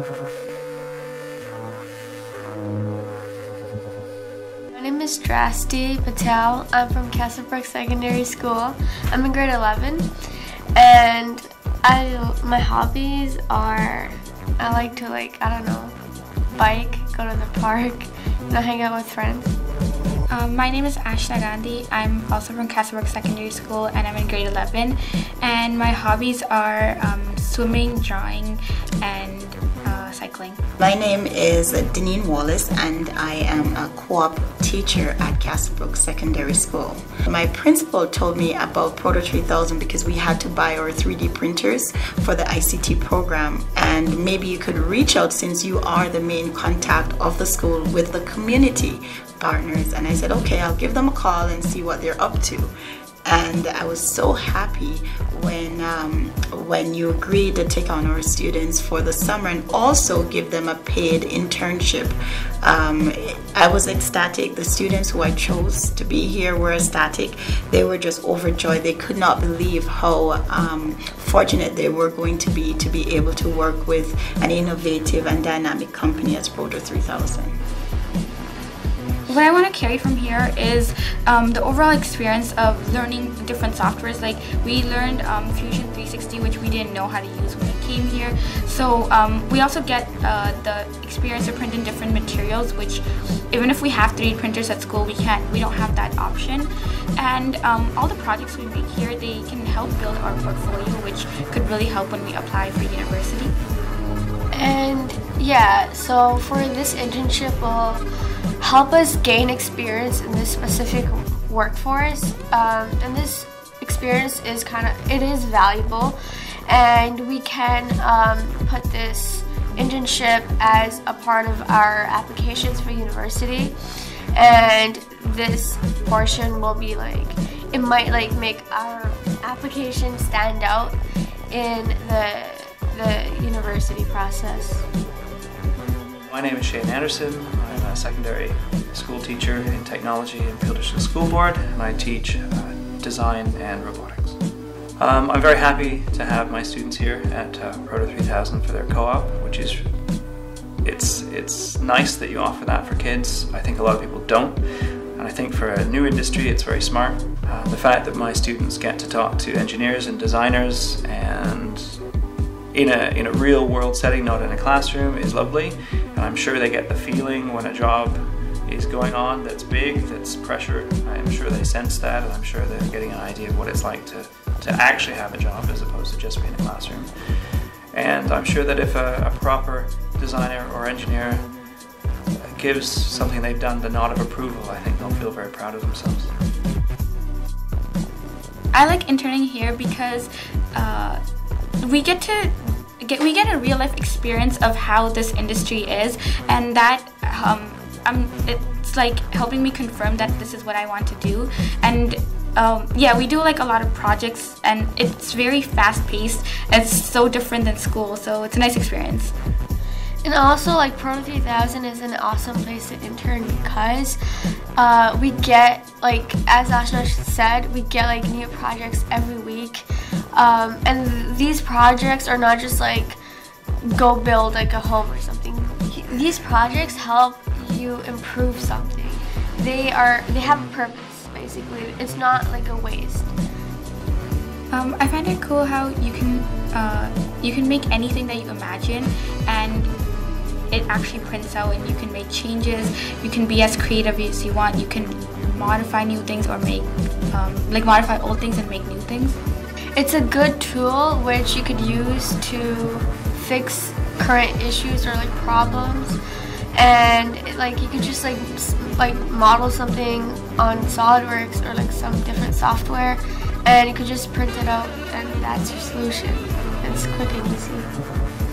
My name is Drasti Patel. I'm from Castlebrook Secondary School. I'm in grade 11 and I my hobbies are I like to like I don't know bike, go to the park, and hang out with friends. Um, my name is Ashna Gandhi. I'm also from Castlebrook Secondary School and I'm in grade 11. And my hobbies are um, swimming, drawing, and uh, cycling. My name is Deneen Wallace and I am a co-op teacher at Castlebrook Secondary School. My principal told me about Proto 3000 because we had to buy our 3D printers for the ICT program and maybe you could reach out since you are the main contact of the school with the community partners and I said okay I'll give them a call and see what they're up to and I was so happy when um, when you agreed to take on our students for the summer and also give them a paid internship. Um, I was ecstatic. The students who I chose to be here were ecstatic. They were just overjoyed. They could not believe how um, fortunate they were going to be to be able to work with an innovative and dynamic company as Proto 3000 what I want to carry from here is um, the overall experience of learning different softwares. Like we learned um, Fusion 360, which we didn't know how to use when we came here. So um, we also get uh, the experience of printing different materials, which even if we have 3D printers at school, we can't, we don't have that option. And um, all the projects we make here, they can help build our portfolio, which could really help when we apply for university. And yeah, so for this internship, we'll help us gain experience in this specific workforce. Um, and this experience is kind of, it is valuable. And we can um, put this internship as a part of our applications for university. And this portion will be like, it might like make our application stand out in the, the university process. My name is Shane Anderson. I'm a secondary school teacher in technology in Peel District School Board and I teach uh, design and robotics. Um, I'm very happy to have my students here at uh, Proto 3000 for their co-op, which is it's it's nice that you offer that for kids. I think a lot of people don't, and I think for a new industry, it's very smart. Uh, the fact that my students get to talk to engineers and designers and in a, in a real world setting, not in a classroom, is lovely. And I'm sure they get the feeling when a job is going on that's big, that's pressure. I'm sure they sense that, and I'm sure they're getting an idea of what it's like to, to actually have a job as opposed to just being in a classroom. And I'm sure that if a, a proper designer or engineer gives something they've done the nod of approval, I think they'll feel very proud of themselves. I like interning here because uh, we get to get we get a real life experience of how this industry is and that um, I'm, it's like helping me confirm that this is what I want to do. And um, yeah we do like a lot of projects and it's very fast paced it's so different than school so it's a nice experience. And also, like Proto 3000 is an awesome place to intern because uh, we get, like, as Ashna said, we get like new projects every week. Um, and these projects are not just like go build like a home or something. These projects help you improve something. They are they have a purpose basically. It's not like a waste. Um, I find it cool how you can uh, you can make anything that you imagine and it actually prints out and you can make changes. You can be as creative as you want. You can modify new things or make um, like modify old things and make new things. It's a good tool which you could use to fix current issues or like problems and like you could just like like model something on SolidWorks or like some different software and you could just print it out and that's your solution. It's quick and easy.